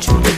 True.